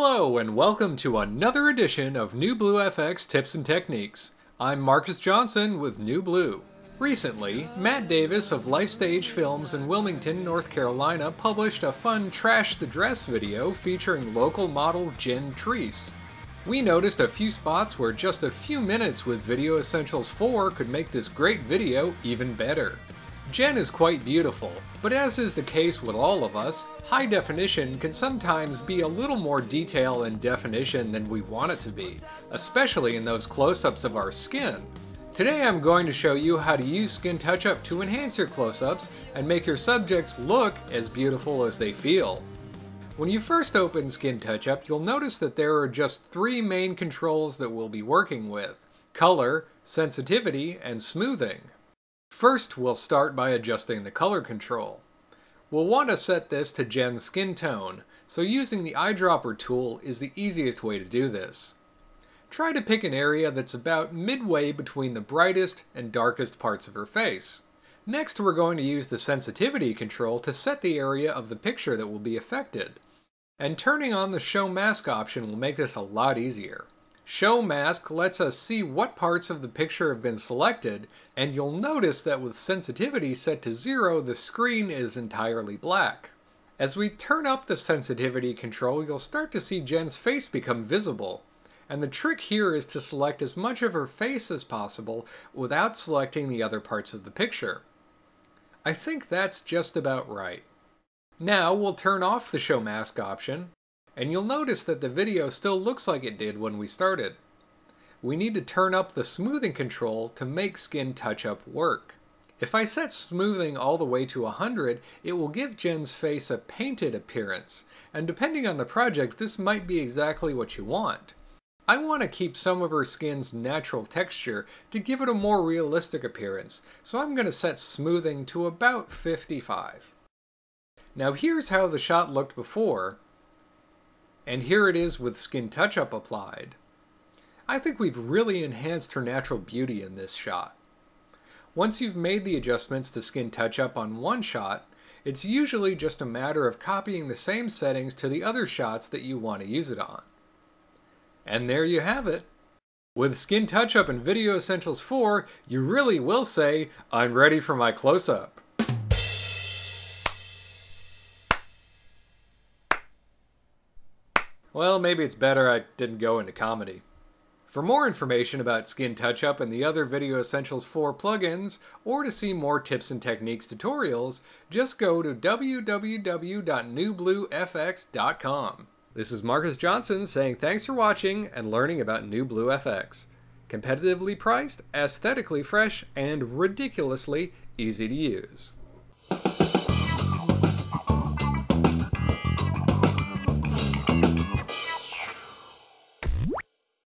Hello and welcome to another edition of New Blue FX Tips and Techniques. I'm Marcus Johnson with New Blue. Recently, Matt Davis of Lifestage Films in Wilmington, North Carolina published a fun Trash the Dress video featuring local model Jen Treese. We noticed a few spots where just a few minutes with Video Essentials 4 could make this great video even better. Jen is quite beautiful, but as is the case with all of us, high definition can sometimes be a little more detail and definition than we want it to be, especially in those close-ups of our skin. Today I'm going to show you how to use Skin Touch-Up to enhance your close-ups and make your subjects look as beautiful as they feel. When you first open Skin Touch-Up, you'll notice that there are just three main controls that we'll be working with. Color, sensitivity, and smoothing. First, we'll start by adjusting the color control. We'll want to set this to Jen's skin tone, so using the eyedropper tool is the easiest way to do this. Try to pick an area that's about midway between the brightest and darkest parts of her face. Next, we're going to use the sensitivity control to set the area of the picture that will be affected. And turning on the show mask option will make this a lot easier. Show Mask lets us see what parts of the picture have been selected, and you'll notice that with sensitivity set to zero, the screen is entirely black. As we turn up the sensitivity control, you'll start to see Jen's face become visible. And the trick here is to select as much of her face as possible without selecting the other parts of the picture. I think that's just about right. Now we'll turn off the show mask option and you'll notice that the video still looks like it did when we started. We need to turn up the smoothing control to make Skin Touch-Up work. If I set smoothing all the way to 100, it will give Jen's face a painted appearance, and depending on the project, this might be exactly what you want. I want to keep some of her skin's natural texture to give it a more realistic appearance, so I'm going to set smoothing to about 55. Now here's how the shot looked before, and here it is with Skin Touch-Up applied. I think we've really enhanced her natural beauty in this shot. Once you've made the adjustments to Skin Touch-Up on one shot, it's usually just a matter of copying the same settings to the other shots that you want to use it on. And there you have it. With Skin Touch-Up and Video Essentials 4, you really will say, I'm ready for my close-up. Well, maybe it's better I didn't go into comedy. For more information about Skin Touch-Up and the other Video Essentials 4 plugins, or to see more tips and techniques tutorials, just go to www.newbluefx.com. This is Marcus Johnson saying thanks for watching and learning about New Blue FX. Competitively priced, aesthetically fresh, and ridiculously easy to use.